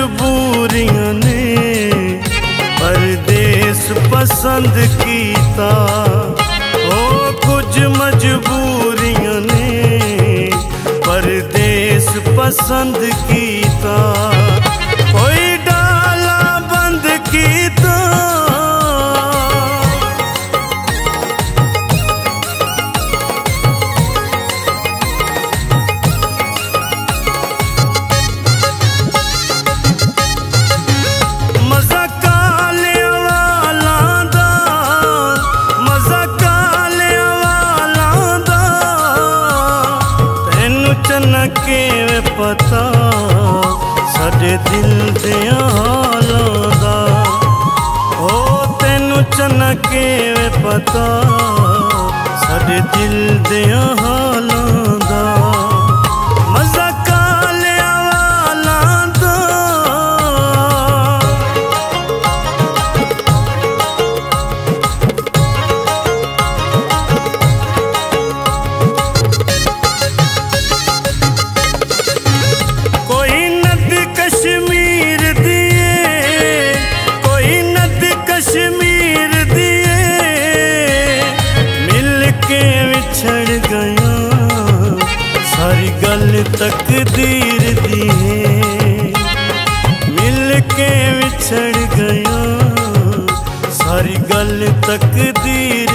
मजबूरियाँ ने परदेश पसंद किया ओ कुछ मजबूरियों ने परदेश पसंद कीता। ਤੈਨੂੰ ਚੰਨਾ ਕਿਵੇਂ ਪਤਾ? ਸਾਡੇ ਦਿਲ ਦੇ ਹਾਲਾਂ ਦਾ। ਓ ਤੈਨੂੰ ਚਨ ਕਿਵੇਂ ਪਤਾ? ਸਾਡੇ ਦਿਲ ਦੇ ਹਾਲਾਂ बल तकदीर दिए मिल के बिछड़ गया। सारी गल तकदीर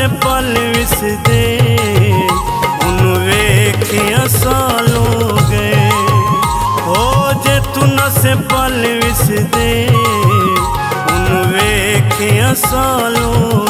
ਤੂੰ ਨਸੇ ਪਲ ਵਿਸਦੇ, ਉਹਨੂੰ ਵੇਖਿਆ ਸਾਲੋਂ ਗਏ। ਹੋ ਜੇ ਤੂੰ ਨਸੇ ਪਲ ਵਿਸਦੇ, ਉਹਨੂੰ ਵੇਖਿਆ ਸਾਲੋਂ ਗਏ